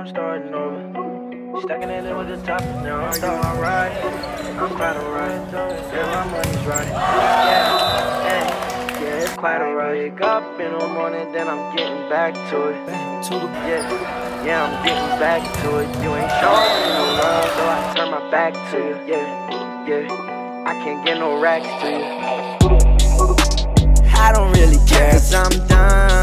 I'm starting over. Stacking it in with the top, now I'm starting alright. I'm quite alright. Yeah, my money's right. Yeah, yeah, yeah, it's quite alright. Wake up in the morning, then I'm getting back to it. Yeah, yeah, I'm getting back to it. You ain't showing me no love, so I turn my back to you. Yeah, yeah, I can't get no racks to you. I don't really care, cause I'm done.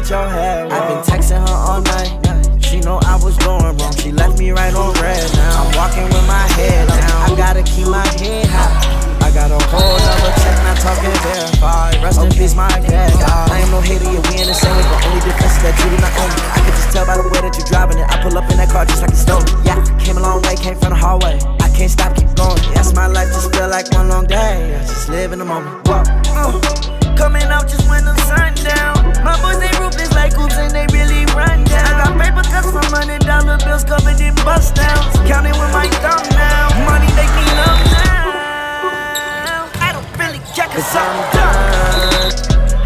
With your head, I've been texting her all night. She know I was going wrong. She left me right on red. Now I'm walking with my head down. I gotta keep my head high. I got a whole nother check, not talking verified. Rest in peace, my dad. I ain't no hater, yeah, we in the same way. The only difference is that you do not own me. I can just tell by the way that you're driving it. I pull up in that car just like it's stolen. Yeah, came a long way, came from the hallway. I can't stop, keep going. Yes, my life just feel like one long day. I just live in the moment. Whoa. Uh, coming out just when the sun down. My boys, they ruthless like hoops and they really run down. I got paper cuts from hundred dollar bills covered in bust downs. Counting with my thumb now. Money make me numb now. I don't really care cause I'm done.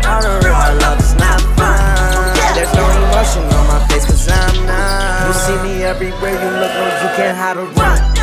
All the real love is not fun. There's no emotion on my face cause I'm numb. You see me everywhere you look, no, you can't hide or run.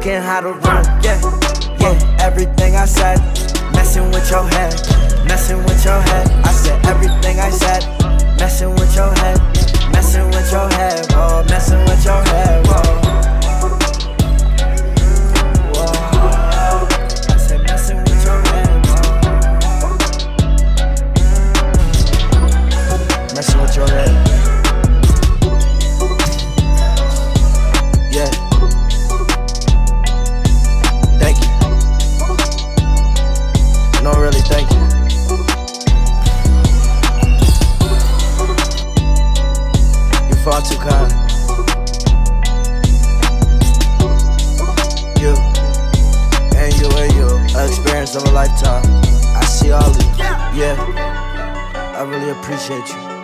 Can't hide or run. Yeah, yeah, everything I said, messing with your head, messing with your head. I said everything I said, messing with your head, messing with your head, whoa, messing with your head, whoa. Whoa. I said messing with your head messing with your head, Far too kind. You and you and you, experience of a lifetime. I see all of you. Yeah. I really appreciate you.